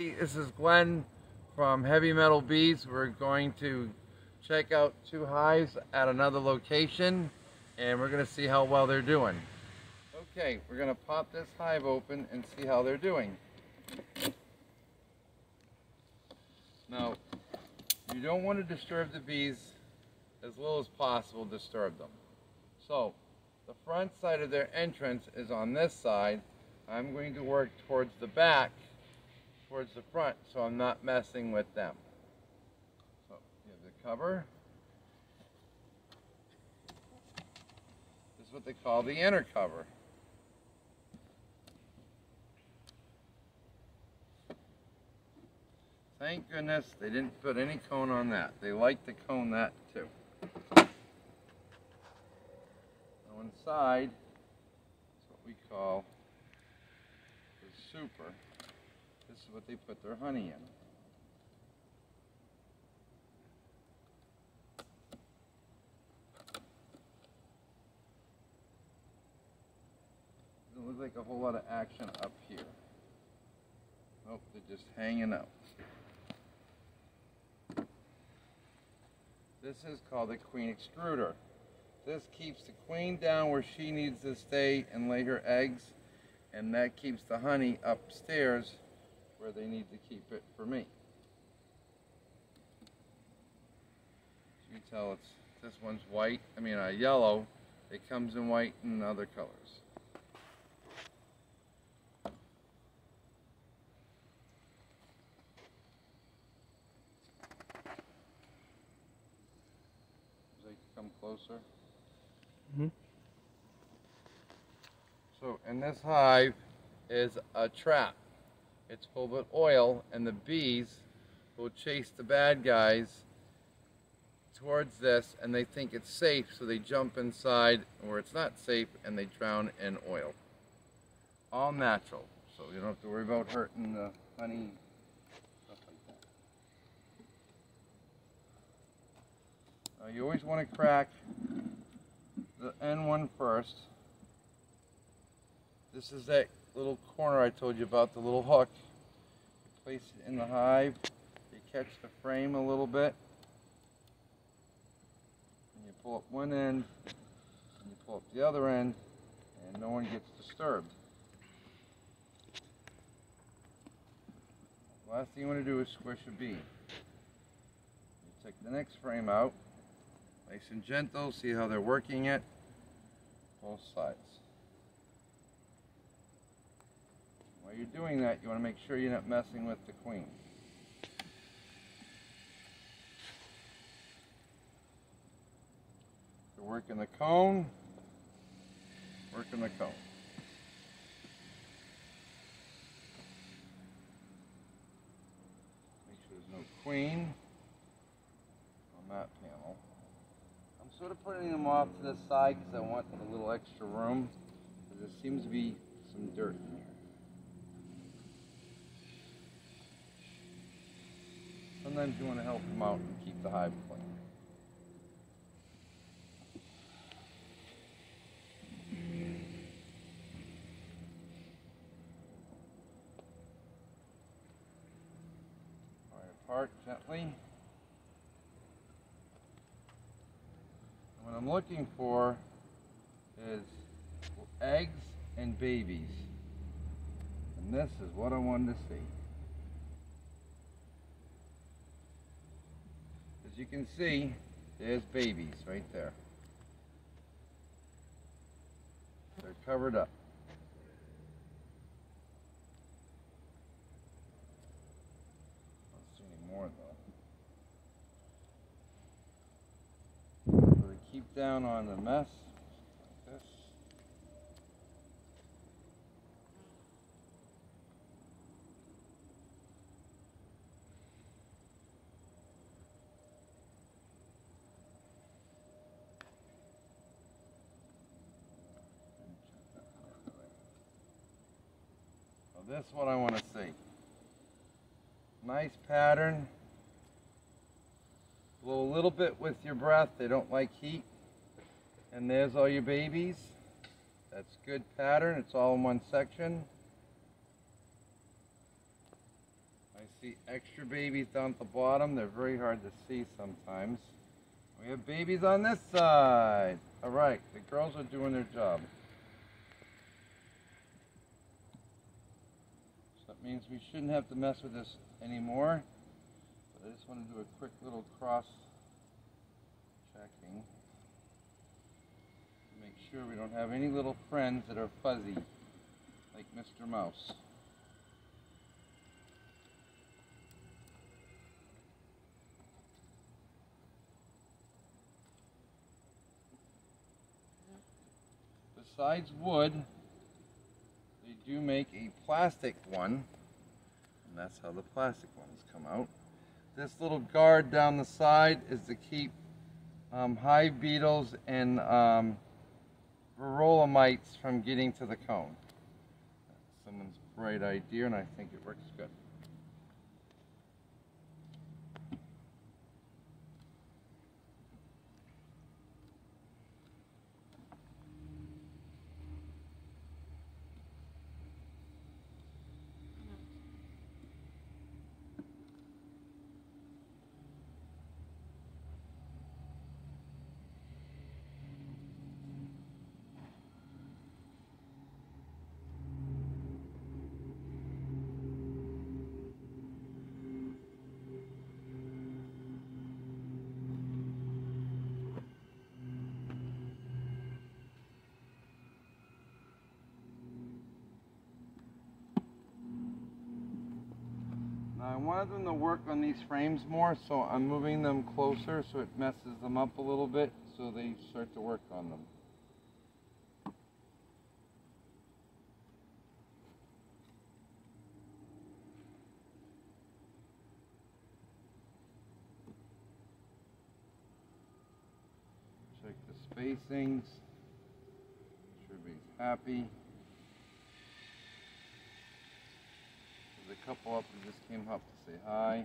This is Glenn from Heavy Metal Bees. We're going to check out two hives at another location and we're going to see how well they're doing. Okay, we're going to pop this hive open and see how they're doing. Now, you don't want to disturb the bees as little as possible, disturb them. So, the front side of their entrance is on this side. I'm going to work towards the back towards the front so I'm not messing with them. So you have the cover. This is what they call the inner cover. Thank goodness they didn't put any cone on that. They like to cone that too. Now inside, is what we call the super. This is what they put their honey in. Doesn't look like a whole lot of action up here. Nope, they're just hanging out. This is called the queen excluder. This keeps the queen down where she needs to stay and lay her eggs, and that keeps the honey upstairs where they need to keep it for me. So you tell it's this one's white, I mean uh, yellow. It comes in white and other colors. They come closer. Mm -hmm. So in this hive is a trap. It's full of oil, and the bees will chase the bad guys towards this, and they think it's safe, so they jump inside where it's not safe, and they drown in oil. All natural, so you don't have to worry about hurting the honey. Now you always want to crack the end one first. This is that little corner I told you about, the little hook. You place it in the hive, you catch the frame a little bit, and you pull up one end, and you pull up the other end, and no one gets disturbed. Last thing you want to do is squish a bee. You take the next frame out, nice and gentle, see how they're working it, both sides. While you're doing that, you want to make sure you're not messing with the queen. You're working the cone, working the cone. Make sure there's no queen on that panel. I'm sort of putting them off to the side because I want a little extra room. There seems to be some dirt in here. Sometimes you want to help them out and keep the hive clean. Apart gently. What I'm looking for is eggs and babies. And this is what I wanted to see. As you can see, there's babies right there. They're covered up. Don't see any more though. They keep down on the mess like this. So this is what I want to see. Nice pattern. Blow a little bit with your breath. They don't like heat. And there's all your babies. That's good pattern. It's all in one section. I see extra babies down at the bottom. They're very hard to see sometimes. We have babies on this side. All right, the girls are doing their job. So that means we shouldn't have to mess with this anymore. But I just want to do a quick little cross checking. To make sure we don't have any little friends that are fuzzy, like Mr. Mouse. Besides wood, they do make a plastic one, and that's how the plastic ones come out. This little guard down the side is to keep um, hive beetles and um, varroa mites from getting to the cone. That's Someone's bright idea, and I think it works good. Wanted them to work on these frames more, so I'm moving them closer so it messes them up a little bit so they start to work on them. Check the spacings. Sure everybody's happy. There's a couple up that just came up to say hi.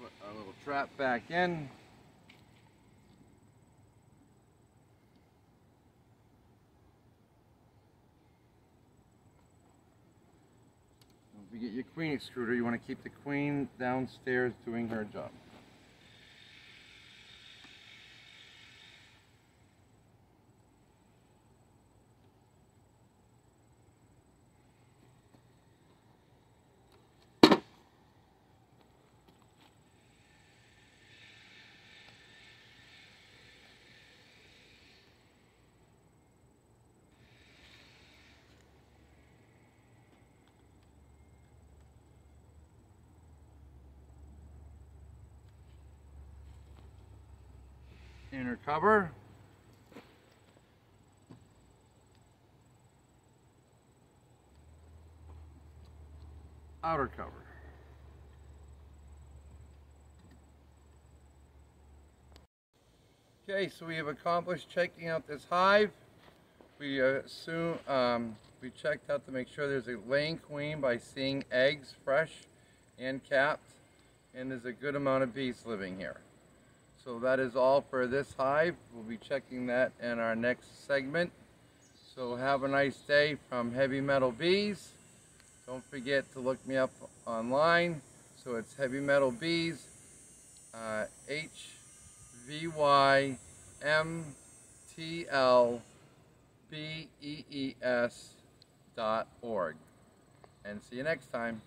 Put our little trap back in. If you get your queen excluder. You want to keep the queen downstairs doing her job. Inner cover. Outer cover. Okay, so we have accomplished checking out this hive. We uh, assume um, we checked out to make sure there's a laying queen by seeing eggs fresh and capped, and there's a good amount of bees living here. So that is all for this hive. We'll be checking that in our next segment. So have a nice day from Heavy Metal Bees. Don't forget to look me up online. So it's Heavy Metal Bees, uh, H V Y M T L B E E S dot org. And see you next time.